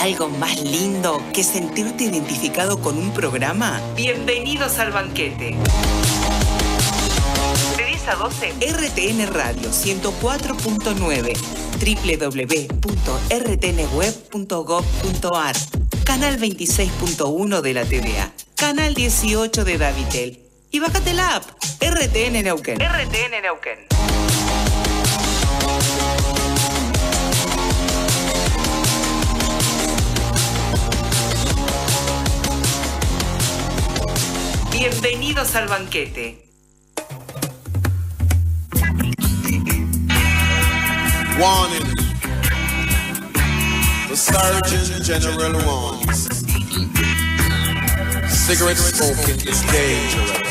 ¿Algo más lindo que sentirte identificado con un programa? Bienvenidos al banquete. De 10 a 12, RTN Radio 104.9, www.rtnweb.gov.ar, Canal 26.1 de la TVA, Canal 18 de Davitel. Y bájate la app, RTN Neuquén. RTN Neuquén. Bienvenidos al banquete. Warning. The Surgeon General warns. Cigarette smoking is dangerous.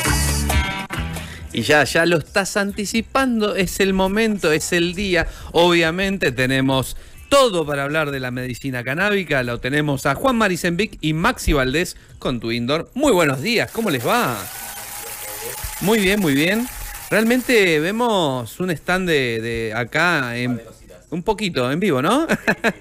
Y ya, ya lo estás anticipando, es el momento, es el día. Obviamente tenemos todo para hablar de la medicina canábica. Lo tenemos a Juan Marisenvic y Maxi Valdés con tu indoor. Muy buenos días, ¿cómo les va? Muy bien, muy bien. Realmente vemos un stand de, de acá en, un poquito en vivo, ¿no?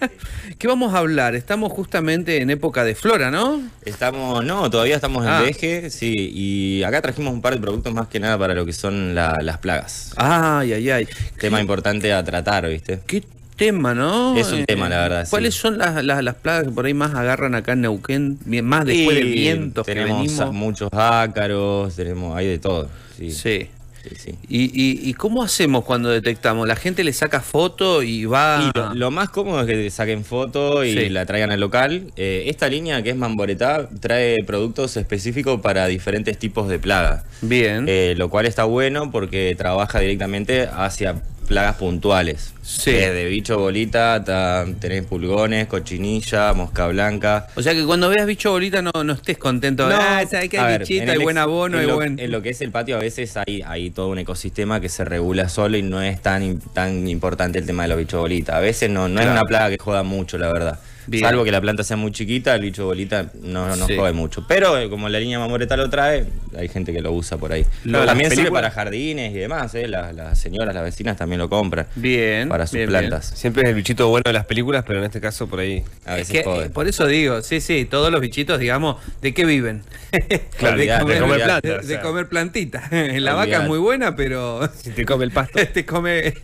¿Qué vamos a hablar? Estamos justamente en época de flora, ¿no? Estamos, no, todavía estamos en Ah. veje, sí, y acá trajimos un par de productos más que nada para lo que son la- las plagas. Ay, ay, ay. Tema importante a tratar, ¿viste? ¿Qué tema, no? Es un Eh, tema, la verdad, sí. ¿Cuáles son las, las, las plagas que por ahí más agarran acá en Neuquén? Más después vientos que tenemos muchos ácaros, tenemos, hay de todo. Sí, Sí. sí, sí. ¿Y, y, y cómo hacemos cuando detectamos? ¿La gente le saca foto y va...? Y lo, lo más cómodo es que saquen foto y Sí. la traigan al local. Eh, esta línea que es Mamboretá trae productos específicos para diferentes tipos de plaga. Bien. Eh, lo cual está bueno porque trabaja directamente hacia plagas puntuales. Sí. Desde bicho bolita, ta- tenés pulgones, cochinilla, mosca blanca. o sea que cuando veas bicho bolita no, no estés contento. ah, sabes que hay bichita, hay buen abono, hay lo, buen... en lo que es el patio a veces hay, hay todo un ecosistema que se regula solo y no es tan, tan importante el tema de los bichos bolita. A veces no, no Claro. es una plaga que joda mucho, la verdad. Bien. Salvo que la planta sea muy chiquita, el bicho bolita no, no Sí. jode mucho. Pero eh, como la línea mamoreta lo trae, hay gente que lo usa por ahí. Lo- también sirve películas- para jardines y demás, ¿eh? las, las señoras, las vecinas también lo compran. Bien. Para sus bien, bien. plantas. Siempre es el bichito bueno de las películas, pero en este caso por ahí. A Es veces que, jode. eh, por eso digo, sí, sí, todos los bichitos, digamos, ¿de qué viven? Claro, de, comer, de comer de- plantas, de o sea. comer plantitas. la vaca es muy buena, pero Si te come el pasto. te come...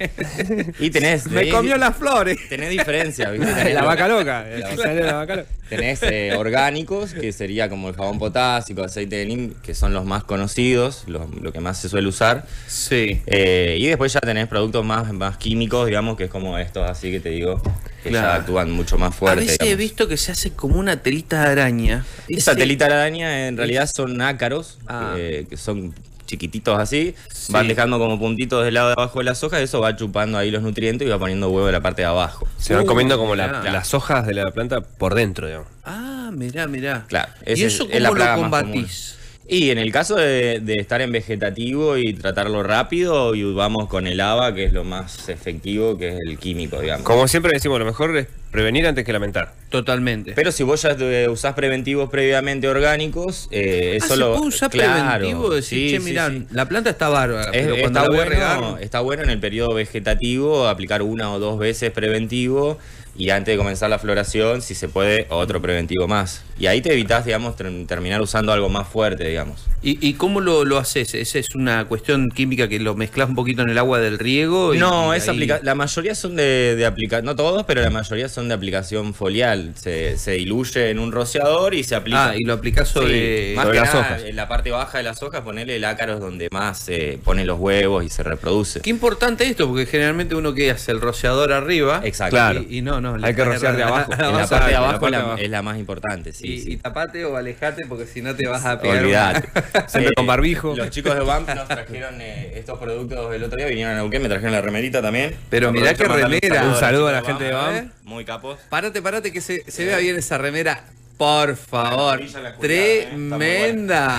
Y tenés. Me comió las flores. Tenés diferencia, ¿viste? Tenés la vaca loca. Tenés eh, orgánicos, que sería como el jabón potásico, aceite de nim, que son los más conocidos, lo, lo que más se suele usar. Sí. Eh, y después ya tenés productos más, más químicos, digamos, que es como estos así que te digo, que Claro. ya actúan mucho más A fuerte. veces he visto que se hace como una telita de araña. Esa Ese- telita de araña en realidad son ácaros, Ah. eh, que son chiquititos así, Sí. van dejando como puntitos del lado de abajo de las hojas, eso va chupando ahí los nutrientes y va poniendo huevo en la parte de abajo. Se van Uh, comiendo como la- las hojas de la planta por dentro, digamos. Ah, mirá, mirá. Claro, ¿Y ese es- eso es la cómo lo plaga más combatís? Y en el caso de, de estar en vegetativo y tratarlo rápido, y vamos con el ABA, que es lo más efectivo, que es el químico, digamos. Como siempre decimos, lo mejor es prevenir antes que lamentar. Totalmente. Pero si vos ya usás preventivos previamente orgánicos, eh, ah, eso ¿se lo. puede usar claro, preventivo? Decir, sí, che, mirá, sí. la planta está bárbara, Es- pero cuando está, la voy a bueno, regar... está bueno en el periodo vegetativo aplicar una o dos veces preventivo y antes de comenzar la floración, si se puede, otro preventivo más. Y ahí te evitas, digamos, ter- terminar usando algo más fuerte, digamos. ¿Y, y cómo lo, lo haces? ¿Esa es una cuestión química que lo mezclas un poquito en el agua del riego? y- No, y es ahí- la mayoría son de, de aplicación, no todos, pero la mayoría son de aplicación folial. Se, se diluye en un rociador y se aplica. Ah, y lo aplicás sobre... Sí, más sobre que las nada, hojas. En la parte baja de las hojas, ponerle el ácaro es donde más se pone los huevos y se reproduce. Qué importante esto, porque generalmente uno que hace el rociador arriba. Exacto. Claro. Y, y no, no. Hay que rociar de abajo. la parte de la abajo, parte la- de abajo. es la más importante, sí. y, sí. y tapate o alejate porque si no te vas a pegar. Olvidate. Siempre Eh, con barbijo. Los chicos de BAMP nos trajeron eh, estos productos el otro día, vinieron a Neuquén, me trajeron la remerita también. Pero mirá qué remera. Un saludo a la gente de BAMP, BAMP. Muy capos. Párate, párate que se, se vea bien esa remera. Por favor, ¿eh? Tremenda.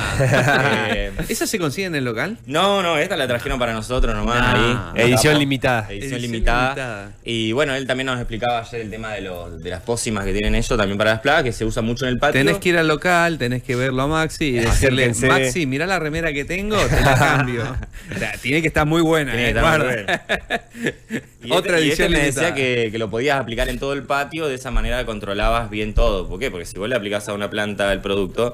Eh, ¿Esa se consigue en el local? No, no, esta la trajeron para nosotros nomás Ah. ahí. Edición limitada. Edición, Edición limitada. limitada. Y bueno, él también nos explicaba ayer el tema de, los, de las pócimas que tienen ellos también para las plagas, que se usa mucho en el patio. Tenés que ir al local, tenés que verlo a Maxi y decirle, Acérquense. Maxi, mirá la remera que tengo, te la cambio. O sea, tiene que estar muy buena, Tiene eh, que estar muy guarda. Y Otra este, y edición este me decía que, que lo podías aplicar en todo el patio, de esa manera controlabas bien todo. ¿Por qué? Porque si vos le aplicás a una planta el producto,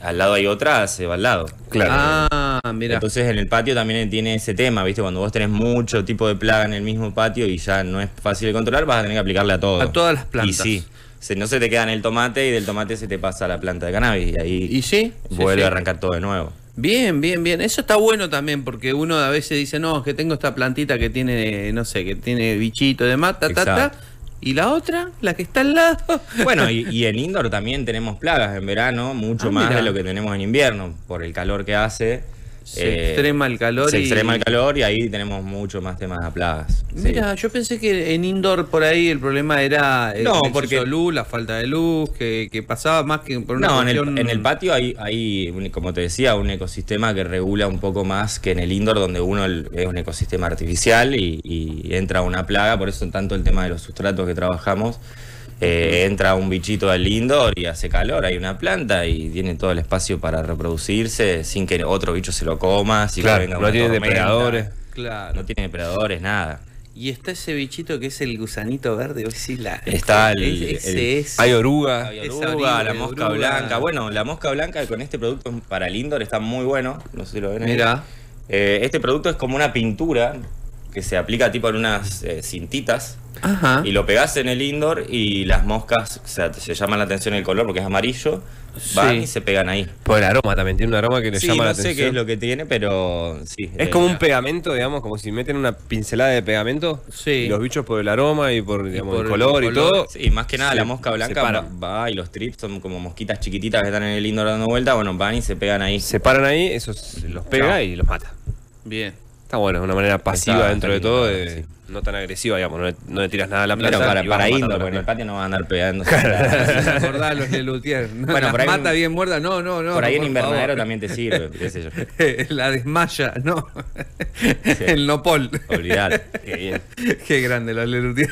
al lado hay otra, se va al lado. Claro. Ah, mira. Entonces en el patio también tiene ese tema, ¿viste? Cuando vos tenés mucho tipo de plaga en el mismo patio y ya no es fácil de controlar, vas a tener que aplicarle a todo. A todas las plantas. Y sí, se- no se te queda en el tomate y del tomate se te pasa a la planta de cannabis y ahí ¿Y sí? vuelve Sí, a arrancar todo de nuevo. Bien, bien, bien. Eso está bueno también porque uno a veces dice, no, es que tengo esta plantita que tiene, no sé, que tiene bichito de mata, ta, ta. Exacto. Y la otra, la que está al lado. Bueno, y, y en indoor también tenemos plagas en verano, mucho Ah, más mira. de lo que tenemos en invierno, por el calor que hace. Se Eh, extrema el calor. Se y- extrema el calor y ahí tenemos mucho más temas de plagas. Sí. Mira, yo pensé que en indoor por ahí el problema era el No, exceso porque- de luz, la falta de luz, que, que pasaba más que por una No, en el, en el patio hay, hay, como te decía, un ecosistema que regula un poco más que en el indoor, donde uno es un ecosistema artificial y, y entra una plaga, por eso tanto el tema de los sustratos que trabajamos. Eh, entra un bichito al indoor y hace calor, hay una planta y tiene todo el espacio para reproducirse sin que otro bicho se lo coma, sin Claro, que venga no tiene tormenta. depredadores. Claro. No tiene depredadores, nada. Y está ese bichito que es el gusanito verde, vos decís la. Está el-. Hay oruga. Hay oruga, la mosca oruga. blanca. Bueno, la mosca blanca con este producto para el indoor está muy bueno. No sé si lo ven ahí. Mira. Eh, este producto es como una pintura que se aplica tipo en unas eh, cintitas Ajá. y lo pegás en el indoor y las moscas, o sea, se llaman la atención el color porque es amarillo, van Sí. y se pegan ahí. Por el aroma también, tiene un aroma que le Sí, llama no la sé atención. qué es lo que tiene, pero sí. Es eh, como un pegamento, digamos, como si meten una pincelada de pegamento. Sí. Y los bichos por el aroma y por, digamos, por el el color y todo. Sí, más que nada la mosca blanca va y los trips son como mosquitas chiquititas que están en el indoor dando vuelta, bueno, van y se pegan ahí. Se paran ahí, eso los pega y los mata. Bien. Está bueno, es una manera pasiva Está- dentro de todo, de- sí. no tan agresiva, digamos, no le, no le tiras nada a la planta. Claro, para, y para indoor, porque en el patio no van a andar pegando. Se acordá los. ¿no? Bueno, Las por ahí mata en- bien muerta, no, no, no. Por ahí en invernadero favor. también te sirve, qué sé yo. La desmaya, no. El Nopol. Olvidate. Qué bien. Qué grande los Lelutier.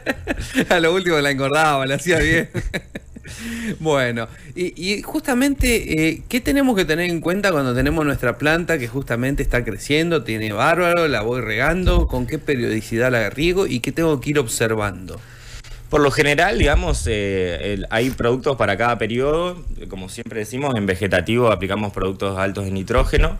A lo último la engordaba, la hacía bien. Bueno, y, justamente, eh, ¿qué tenemos que tener en cuenta cuando tenemos nuestra planta que justamente está creciendo, tiene bárbaro, la voy regando, con qué periodicidad la riego y qué tengo que ir observando? Por lo general, digamos, eh, hay productos para cada periodo. Como siempre decimos, en vegetativo aplicamos productos altos en nitrógeno.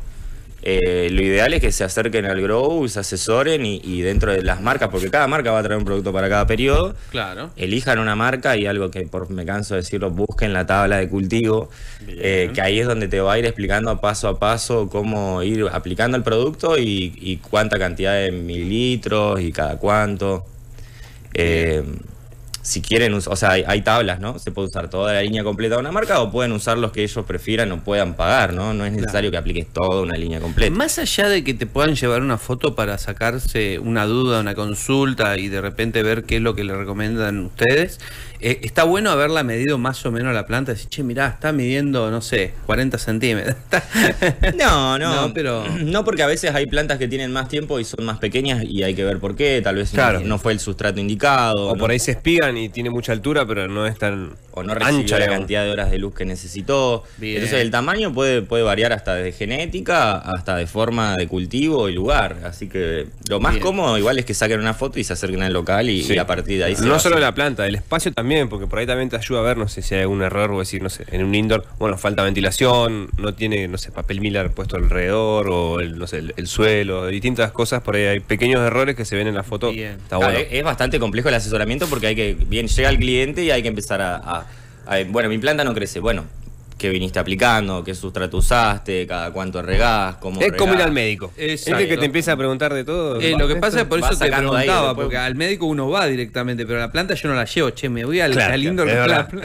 Eh, lo ideal es que se acerquen al grow, se asesoren y, y dentro de las marcas, porque cada marca va a traer un producto para cada periodo, Claro. elijan una marca y algo que por me canso de decirlo, busquen la tabla de cultivo, eh, que ahí es donde te va a ir explicando paso a paso cómo ir aplicando el producto y, y cuánta cantidad de mililitros y cada cuánto. Eh, si quieren, o sea, hay, hay tablas, ¿no? Se puede usar toda la línea completa de una marca o pueden usar los que ellos prefieran o puedan pagar, ¿no? No es necesario que apliques toda una línea completa. Más allá de que te puedan llevar una foto para sacarse una duda, una consulta y de repente ver qué es lo que le recomiendan ustedes, eh, está bueno haberla medido más o menos la planta. Decir, che, mirá, está midiendo, no sé, 40 centímetros. No, no, No, pero- No, porque a veces hay plantas que tienen más tiempo y son más pequeñas y hay que ver por qué. Tal vez no- Claro. no, fue el sustrato indicado. O ¿no? por ahí se y tiene mucha altura, pero no es tan o no recibió ancha, la digamos. cantidad de horas de luz que necesitó. Bien. Entonces el tamaño puede, puede variar hasta de genética hasta de forma de cultivo y lugar. Así que lo más Bien. cómodo igual es que saquen una foto y se acerquen al local y, Sí. y a partir de ahí se No solo la planta, el espacio también, porque por ahí también te ayuda a ver, no sé si hay algún error, o decir, no sé, en un indoor, bueno, falta ventilación, no tiene, no sé, papel Miller puesto alrededor, o el, no sé, el, el suelo, distintas cosas, por ahí hay pequeños errores que se ven en la foto. Bien. Está Ah, bueno. es, es bastante complejo el asesoramiento porque hay que, bien, llega el cliente y hay que empezar a, a- bueno, mi planta no crece, bueno, ¿qué viniste aplicando? ¿Qué sustrato usaste? ¿Cada cuánto regás? ¿Cómo Es como ir al médico. Exacto. Es que te empieza a preguntar de todo. Eh, lo que pasa es por eso te de preguntaba, después- porque al médico uno va directamente, pero a la planta yo no la llevo, che, me voy al, Claro,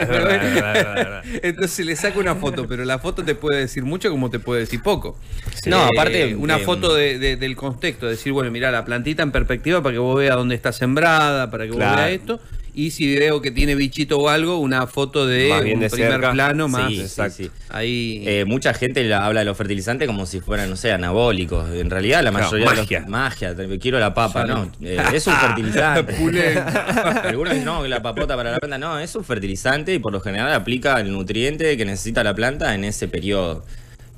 verdad, es verdad. Entonces le saco una foto, pero la foto te puede decir mucho como te puede decir poco. No, Eh, aparte, Una eh, foto de- de- del contexto, decir, bueno, mira la plantita en perspectiva para que vos veas dónde está sembrada, para que Claro. vos veas esto. Y si veo que tiene bichito o algo, una foto de Más bien un de primer cerca. plano más. Sí, exacto. sí. Ahí. Eh, mucha gente la- habla de los fertilizantes como si fueran, no sé, anabólicos. En realidad, la mayoría de magia. los. Magia. Quiero la papa, Ya no. no. Eh, es un fertilizante. Algunos dicen, no, la papota para la planta. No, es un fertilizante y por lo general aplica el nutriente que necesita la planta en ese periodo.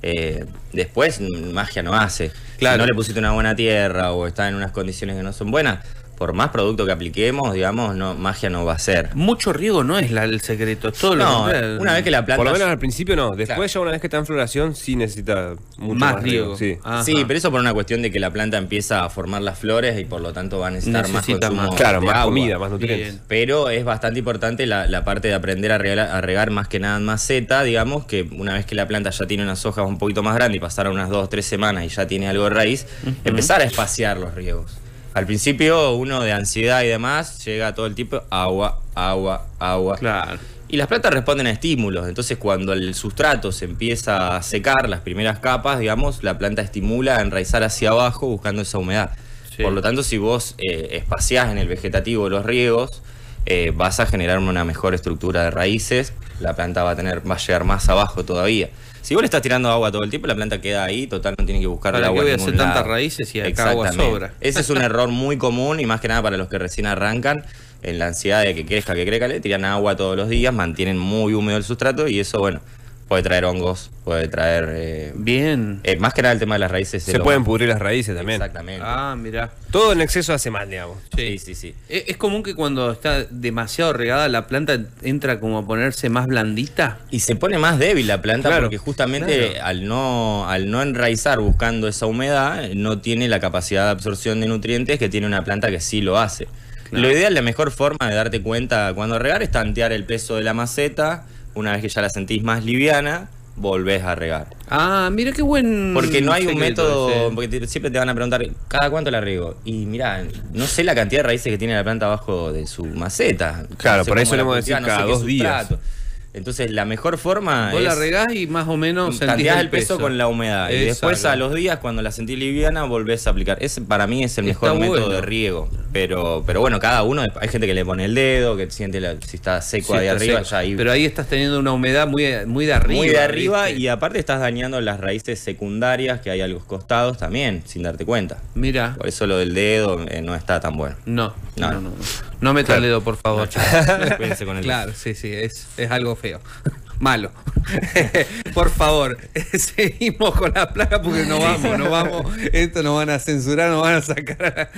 Eh, después, magia no hace. Claro. Si no le pusiste una buena tierra o está en unas condiciones que no son buenas, por más producto que apliquemos, digamos, no, magia no va a ser. Mucho riego no es la- el secreto, todo lo No, una vez que la planta. Por lo menos al principio no. Después Claro. ya una vez que está en floración sí necesita mucho más más, riego. Sí. Sí, pero eso por una cuestión de que la planta empieza a formar las flores y por lo tanto va a necesitar Necesita más consumo más. Claro, de más agua. comida, más nutrientes. Bien. Pero es bastante importante la, la parte de aprender a regar, a regar más que nada en maceta, digamos, que una vez que la planta ya tiene unas hojas un poquito más grandes y pasaron unas dos o tres semanas y ya tiene algo de raíz, empezar a espaciar los riegos. Al principio uno de ansiedad y demás llega todo el tiempo agua, agua, agua. Claro. Y las plantas responden a estímulos, entonces cuando el sustrato se empieza a secar, las primeras capas, digamos, la planta estimula a enraizar hacia abajo buscando esa humedad. Sí. Por lo tanto, si vos eh, espaciás en el vegetativo los riegos, eh, vas a generar una mejor estructura de raíces, la planta va a tener, va a llegar más abajo todavía. Si vos le estás tirando agua todo el tiempo, la planta queda ahí, total, no tiene que buscar el ¿Para agua voy a hacer tantas raíces si acá agua sobra? Ese es un error muy común y más que nada para los que recién arrancan, en la ansiedad de que crezca, que crezca, le tiran agua todos los días, mantienen muy húmedo el sustrato y eso, bueno, puede traer hongos, puede traer... eh, Bien. eh, más que nada el tema de las raíces. Se pueden pudrir las raíces también. Exactamente. Ah, mira. Todo en exceso hace mal, digamos. Sí, sí, sí. ¿Es es común que cuando está demasiado regada la planta entra como a ponerse más blandita? Y se pone más débil la planta Claro, porque justamente claro. al no al no enraizar buscando esa humedad no tiene la capacidad de absorción de nutrientes que tiene una planta que sí lo hace. Lo ideal, la mejor forma de darte cuenta cuando regar es tantear el peso de la maceta. Una vez que ya la sentís más liviana, volvés a regar. Ah, mira qué buen. Porque no hay un método, ese. porque te- siempre te van a preguntar, ¿cada cuánto la riego? Y mira, no sé la cantidad de raíces que tiene la planta abajo de su maceta. Claro, No sé por cómo la solemos cultiva, decir sé cada dos días. sustrato. Entonces, la mejor forma Vos la es regás y más o menos sentís el peso, con la humedad. Y después a los días, cuando la sentís liviana, volvés a aplicar. Ese para mí es el mejor método de riego. Pero, pero bueno, cada uno, hay gente que le pone el dedo, que siente la- si está seco Sí, ahí está arriba, seco. ya ahí Pero ahí estás teniendo una humedad muy, muy de arriba. muy de arriba ¿viste? y aparte estás dañando las raíces secundarias que hay a los costados también, sin darte cuenta. Mira. Por eso lo del dedo eh, no está tan bueno. No, no, No. no. No, no meta el dedo, por favor. Cuídense con el Claro, sí, sí, es, es algo feo. Malo. por favor, seguimos con la plaga porque no vamos, no vamos. Esto nos van a censurar, nos van a sacar.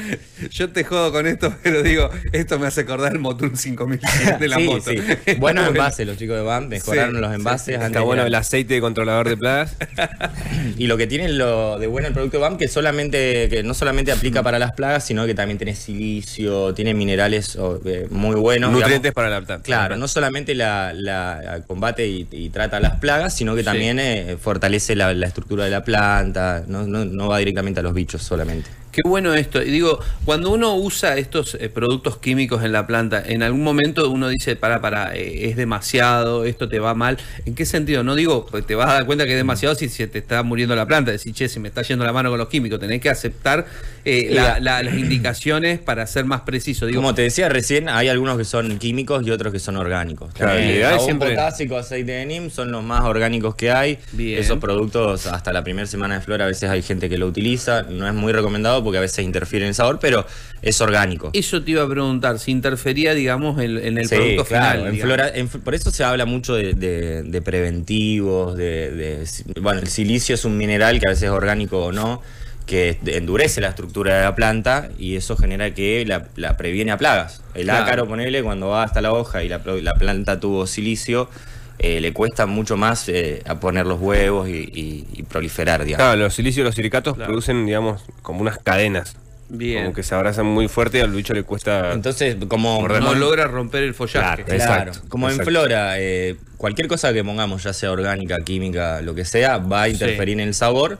Yo te jodo con esto, pero digo, esto me hace acordar el Motul 5000 de la Sí, moto. sí. Buenos bueno. envases, los chicos de BAM, mejoraron Sí, los envases. antes Está bueno el aceite de controlador de plagas. Y lo que tiene lo de bueno el producto BAM que solamente que no solamente aplica para las plagas, sino que también tiene silicio, tiene minerales eh, muy buenos. Nutrientes digamos. para la planta. Claro, no solamente la, la combate y, y trata las plagas, sino que Sí. también eh, fortalece la, la estructura de la planta, no, no, no va directamente a los bichos solamente. Qué bueno esto. Y digo, cuando uno usa estos eh, productos químicos en la planta, en algún momento uno dice, para, para, eh, es demasiado, esto te va mal. ¿En qué sentido? No digo, pues, te vas a dar cuenta que es demasiado si se te está muriendo la planta. Decir, che, se me está yendo la mano con los químicos. Tenés que aceptar eh, la- la- las indicaciones para ser más preciso. Digo, Como te decía recién, hay algunos que son químicos y otros que son orgánicos. Claro, la siempre- potásico, aceite de NIM son los más orgánicos que hay. Bien. Esos productos hasta la primera semana de flor a veces hay gente que lo utiliza. No es muy recomendado porque a veces interfiere en el sabor, pero es orgánico. eso te iba a preguntar, si interfería, digamos, en, en el Sí, producto claro, final. en digamos. flora- en f- por eso se habla mucho de, de- de preventivos, de, de- Bueno, el silicio es un mineral que a veces es orgánico o no, que endurece la estructura de la planta y eso genera que la, la previene a plagas. El Claro. ácaro, ponele, cuando va hasta la hoja y la planta tuvo silicio, eh, le cuesta mucho más eh, a poner los huevos y, y- y proliferar, digamos. Claro, los silicios y los silicatos Claro. producen, digamos, como unas cadenas. Bien. Como que se abrazan muy fuerte y al bicho le cuesta. Entonces, como... Morder. no como- logra romper el follaje. Claro, Claro, Exacto, como exacto. en flora, eh, cualquier cosa que pongamos, ya sea orgánica, química, lo que sea, va a interferir en el sabor.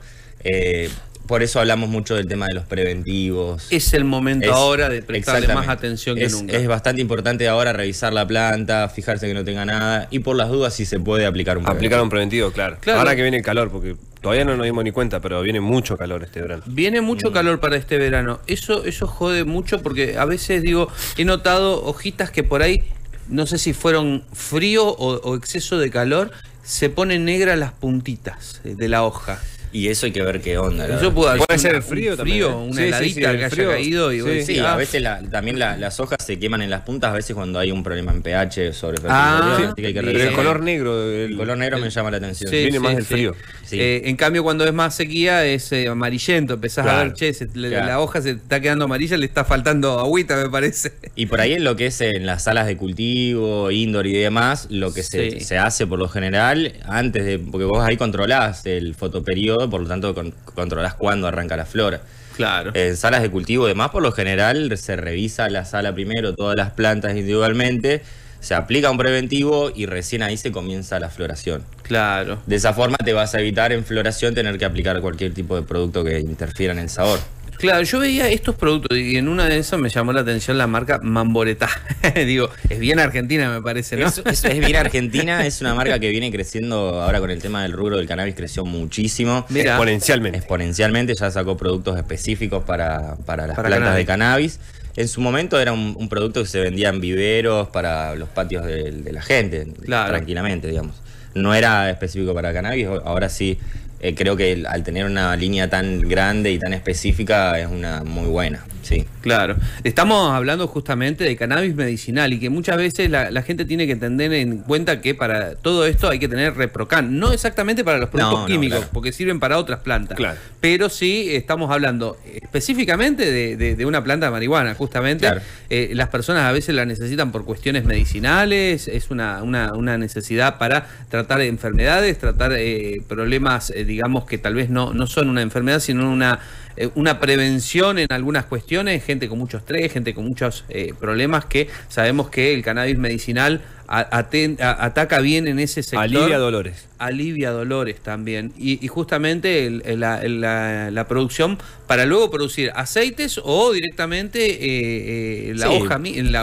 Por eso hablamos mucho del tema de los preventivos. Es el momento Es- ahora de prestarle más atención que es, nunca. Es bastante importante ahora revisar la planta, fijarse que no tenga nada y por las dudas si se puede aplicar un Aplicar un preventivo, claro. Claro. Ahora que viene el calor, porque todavía no nos dimos ni cuenta, pero viene mucho calor este verano. Viene mucho calor para este verano. Eso, eso jode mucho porque a veces digo, he notado hojitas que por ahí, no sé si fueron frío o, o exceso de calor, se ponen negras las puntitas eh, de la hoja. Y eso hay que ver qué onda. Eso verdad. puede, Puede ser el frío un también, frío, ¿eh? una Sí, heladita sí, el que haya frío. caído y Sí. Sí, ah, a veces la- también la- las hojas se queman en las puntas, a veces cuando hay un problema en pH sobre Ah, así que hay que Pero el color negro, el, El color negro me llama la atención. Sí, viene sí, más del sí. frío. Sí. Eh, en cambio, cuando es más sequía, es eh, amarillento. Empezás a Claro, ver, che, se- claro. la hoja se está quedando amarilla, le está faltando agüita, me parece. Y por ahí en lo que es en las salas de cultivo, indoor y demás, lo que se, se hace por lo general, antes de. Porque vos ahí controlás el fotoperiodo, por lo tanto con- controlás cuándo arranca la flora. Claro. En salas de cultivo y demás, por lo general, se revisa la sala primero, todas las plantas individualmente, se aplica un preventivo y recién ahí se comienza la floración. Claro. De esa forma te vas a evitar en floración tener que aplicar cualquier tipo de producto que interfiera en el sabor. Claro, yo veía estos productos y en una de esas me llamó la atención la marca Mamboretá. Digo, es bien argentina, me parece, ¿no? Es, es- es bien argentina, es una marca que viene creciendo ahora con el tema del rubro del cannabis, creció muchísimo. Mira. Exponencialmente. Exponencialmente ya sacó productos específicos para, para las Para plantas cannabis. de cannabis. En su momento era un, un producto que se vendía en viveros para los patios de, de la gente, Claro. tranquilamente, digamos. No era específico para cannabis, ahora sí eh, creo que al tener una línea tan grande y tan específica es una muy buena, sí. Claro, estamos hablando justamente de cannabis medicinal y que muchas veces la, la gente tiene que tener en cuenta que para todo esto hay que tener reprocan, no exactamente para los productos No, no, químicos, claro. porque sirven para otras plantas, Claro. pero sí estamos hablando específicamente de, de- de una planta de marihuana, justamente. Claro. Eh, las personas a veces la necesitan por cuestiones medicinales, es una, una- una necesidad para tratar enfermedades, tratar eh, problemas, eh, digamos, que tal vez no, no son una enfermedad, sino una, eh, una prevención en algunas cuestiones, gente con mucho estrés, gente con muchos eh, problemas que sabemos que el cannabis medicinal a- aten- a- ataca bien en ese sector Alivia dolores. alivia dolores también. Y, y justamente el- el- la, la- la producción para luego producir aceites o directamente eh, eh, la Sí, hoja, consumirlo.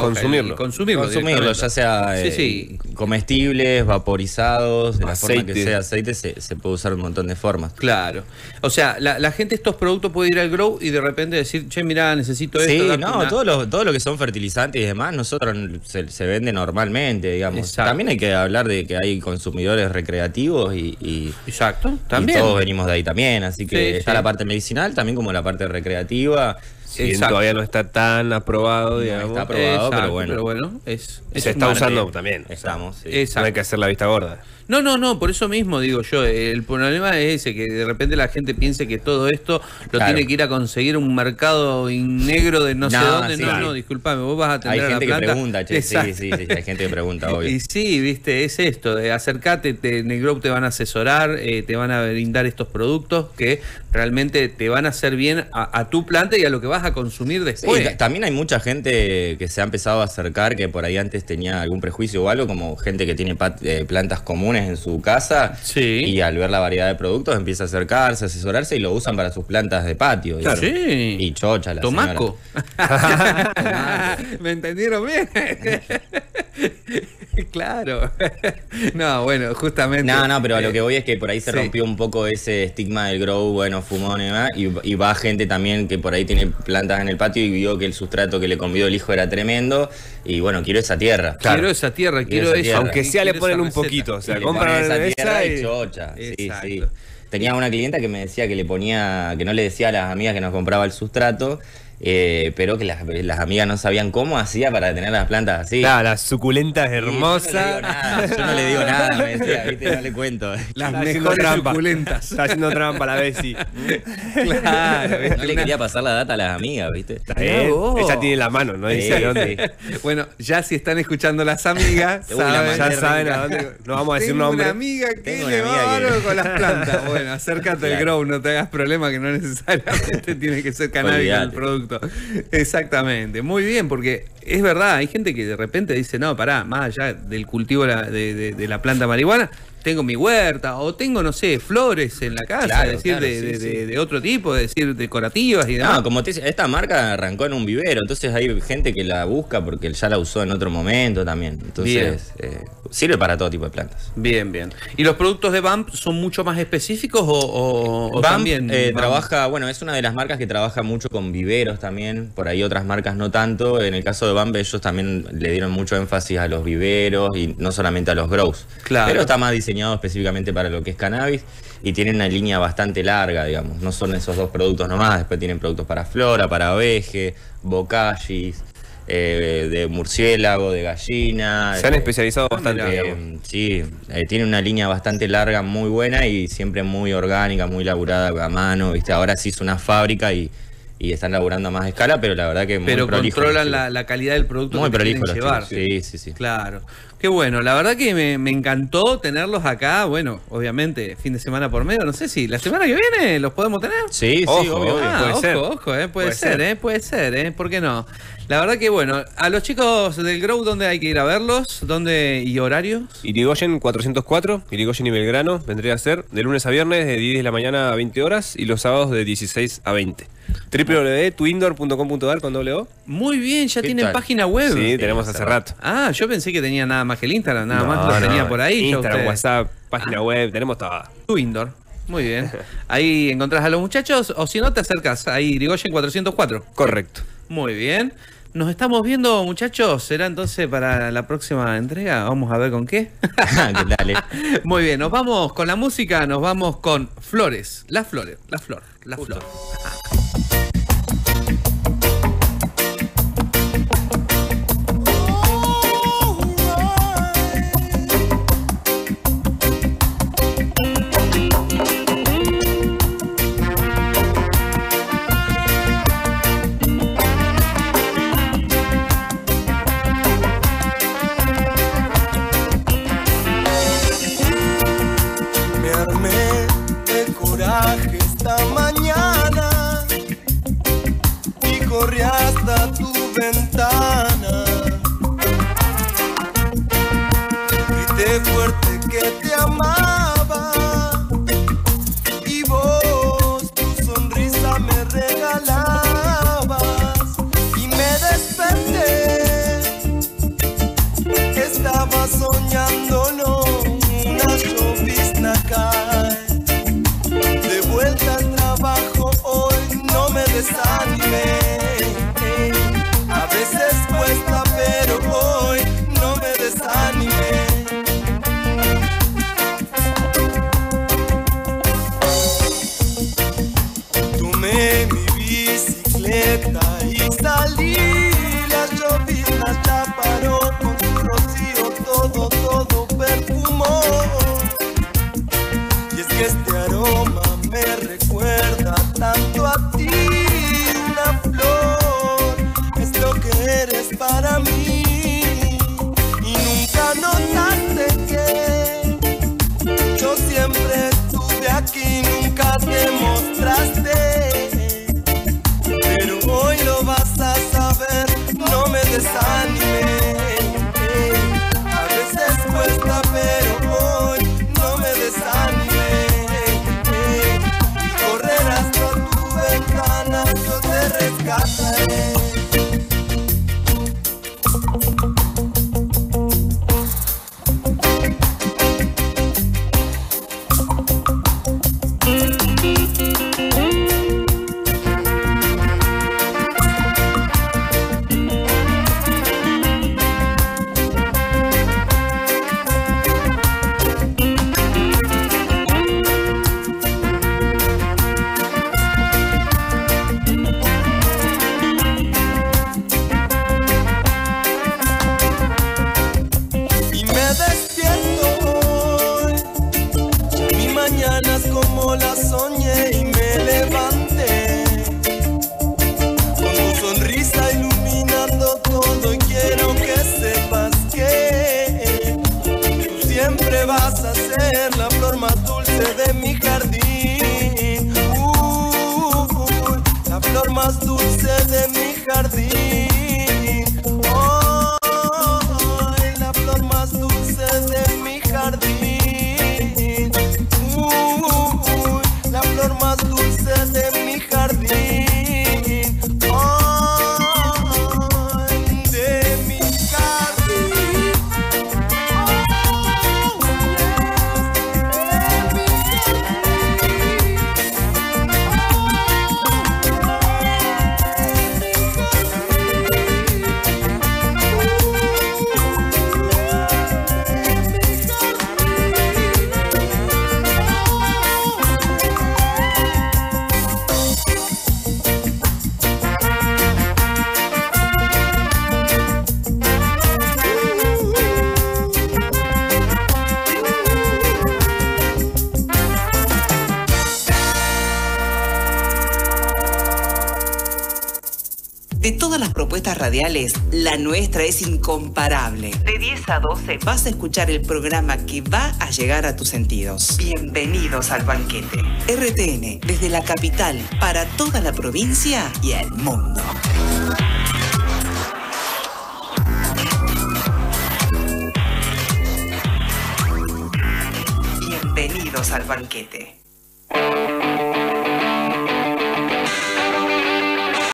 el- consumirlo. Consumirlo, ya sea eh, sí. comestibles, vaporizados, de la forma que sea aceite, se, se puede usar un montón de formas. Claro. O sea, la, la gente estos productos puede ir al grow y de repente decir, che, mira, necesito esto. Sí, no, una- todo lo, todo lo que son fertilizantes y demás, nosotros se, se vende normalmente, digamos. Exacto. También hay que hablar de que hay consumidores recreativos y, y- Exacto, y también. todos venimos de ahí también, así que Sí, está sí. la parte medicinal, también como la parte recreativa. Exacto. todavía no está tan aprobado, No digamos. está aprobado, Exacto, pero bueno. Pero bueno, es, es se está usando también. o sea, Estamos, sí. Exacto. no hay que hacer la vista gorda. No, no, no, por eso mismo digo yo, el problema es ese, que de repente la gente piense que todo esto lo Claro. tiene que ir a conseguir un mercado negro de no, sé dónde, sí. no, no, disculpame, vos vas a Hay a la gente que pregunta, che, sí, sí, sí, hay gente que pregunta, obvio. Y sí, viste, es esto, de acercate, te, en el Grow te van a asesorar, eh, te van a brindar estos productos que realmente te van a hacer bien a, a tu planta y a lo que vas a consumir Sí, después. ta- también hay mucha gente que se ha empezado a acercar que por ahí antes tenía algún prejuicio o algo, como gente que tiene eh, plantas comunes en su casa Sí. y al ver la variedad de productos empieza a acercarse, a asesorarse y lo usan para sus plantas de patio. Claro. Sí. Y chocha la Tomaco. señora. ¿Me entendieron bien? claro. No, bueno, justamente. No, no, pero a lo eh, que voy es que por ahí se sí. rompió un poco ese estigma del grow, bueno, fumón y demás, y, y va gente también que por ahí tiene plantas en el patio y vio que el sustrato que le convidó el hijo era tremendo, y bueno, quiero esa tierra. Quiero esa tierra, quiero, esa tierra. Aunque sea le quiero ponen un poquito. O sea, compran esa tierra y y- chocha. Sí, sí. Tenía una clienta que me decía que le ponía, que no le decía a las amigas que nos compraba el sustrato, eh, pero que las, las amigas no sabían cómo hacía para tener las plantas así. Claro, las suculentas hermosas. Yo no le digo nada, yo no le digo nada, me decía, viste, no le cuento. Las mejores trampa. suculentas. Está haciendo trampa la Bessie. Claro, ¿viste? No le quería pasar la data a las amigas, ¿viste? Está bien. vos. Ella tiene la mano, no dice Sí, dónde. Bueno, ya si están escuchando las amigas, saben, Ya saben rica. a dónde. No vamos a decir Tengo nombre. una amiga que Tengo le va amiga que- con las plantas. Bueno, acércate al Claro. grow, no te hagas problema que no necesariamente tiene que ser canábico el Olvídate. Exactamente. Muy bien, porque es verdad, hay gente que de repente dice, no, pará, más allá del cultivo de la planta marihuana, tengo mi huerta o tengo, no sé, flores en la casa, Claro, es decir, claro, de, sí, de- sí. de- de otro tipo, es decir, decorativas y demás. No, como te esta marca arrancó en un vivero, entonces hay gente que la busca porque ya la usó en otro momento también. Entonces, eh, sirve para todo tipo de plantas. Bien, bien. ¿Y los productos de BAMP son mucho más específicos o, o- también? eh, Bump? trabaja, bueno, es una de las marcas que trabaja mucho con viveros también, por ahí otras marcas no tanto. En el caso de Bump ellos también le dieron mucho énfasis a los viveros y no solamente a los grows. Claro. Pero está más diseñado específicamente para lo que es cannabis y tienen una línea bastante larga, digamos. No son esos dos productos nomás, después tienen productos para flora, para abeje, bocallis, eh, de murciélago, de gallina. Se han eh, especializado bastante. mirá. digamos. eh, sí, eh, tiene una línea bastante larga, muy buena y siempre muy orgánica, muy laburada a mano, ¿viste? Ahora sí es una fábrica y, y están laburando a más escala, pero la verdad que muy Pero controlan la, la calidad del producto Muy que prolijo quieren los llevar. chicos, Sí, sí, sí. Claro. Qué bueno, la verdad que me, me encantó tenerlos acá. Bueno, obviamente, fin de semana por medio. No sé si la semana que viene los podemos tener. Sí, sí, Ojo, obvio. obvio. Ah, puede ojo, ser. ojo, eh, puede, Puede ser, ser. eh, puede ser, eh, ¿por qué no? La verdad que bueno, a los chicos del Grow, ¿dónde hay que ir a verlos? ¿Dónde y horarios? Irigoyen 404, Irigoyen y Belgrano, vendría a ser de lunes a viernes de 10 de la mañana a 20 horas y los sábados de 16 a 20. www.twindor.com.ar con doble O. Muy bien, ya ¿Qué tienen tal? página web. Sí, tenemos hace rato. Ah, yo pensé que tenía nada más que el Instagram, nada No, más lo no, tenía por ahí. Instagram. WhatsApp, página web, tenemos todo. Tu indoor. Muy bien. Ahí encontrás a los muchachos, o si no, te acercas ahí, Irigoyen 404. Correcto. Muy bien. Nos estamos viendo, muchachos. ¿Será entonces para la próxima entrega? Vamos a ver con qué. Dale. Muy bien, nos vamos con la música, nos vamos con Flores. Las flores, la flor, la flor. La nuestra es incomparable. De 10 a 12 vas a escuchar el programa que va a llegar a tus sentidos. Bienvenidos al banquete. RTN, desde la capital, para toda la provincia y el mundo. Bienvenidos al banquete.